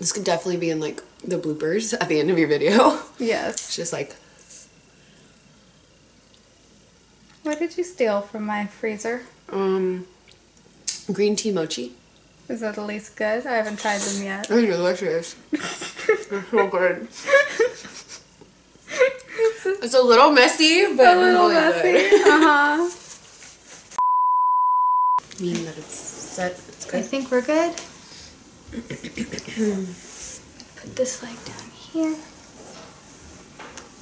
This could definitely be in like the bloopers at the end of your video. Yes. It's just like What did you steal from my freezer? um green tea mochi. Is that at least good? I haven't tried them yet. They're delicious. They're so good. It's a little messy, but A little really messy. good. Uh huh. mean that it's set. It's I think we're good. Put this leg down here.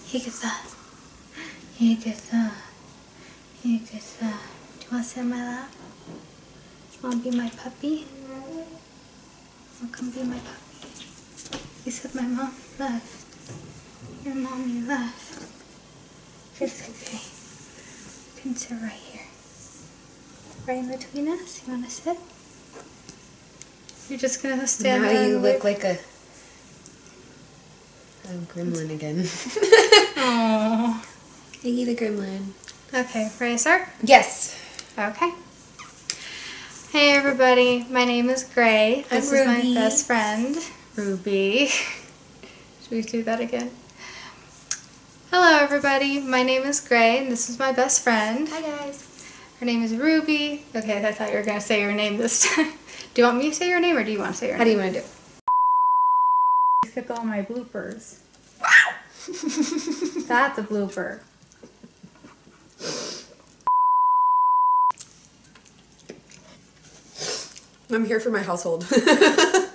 Here gets that. Here gets that. Here gets that. Do you want to sit in my lap? Want to be my puppy? To come be my puppy? You said my mom left. Your mommy left. It's okay. You can sit right here. Right in between us. You want to sit? You're just gonna stand now there you and look like a, a gremlin again. Aw. Iggy the gremlin. Okay, ready to start? Yes. Okay. Hey everybody, my name is Gray. I'm This is my best friend, Ruby. Should we do that again? Hello everybody, my name is Gray and this is my best friend. Hi guys. Her name is Ruby. Okay, I thought you were gonna say your name this time. Do you want me to say your name or do you want to say your How do you want to do? Please click all my bloopers. That's a blooper. I'm here for my household.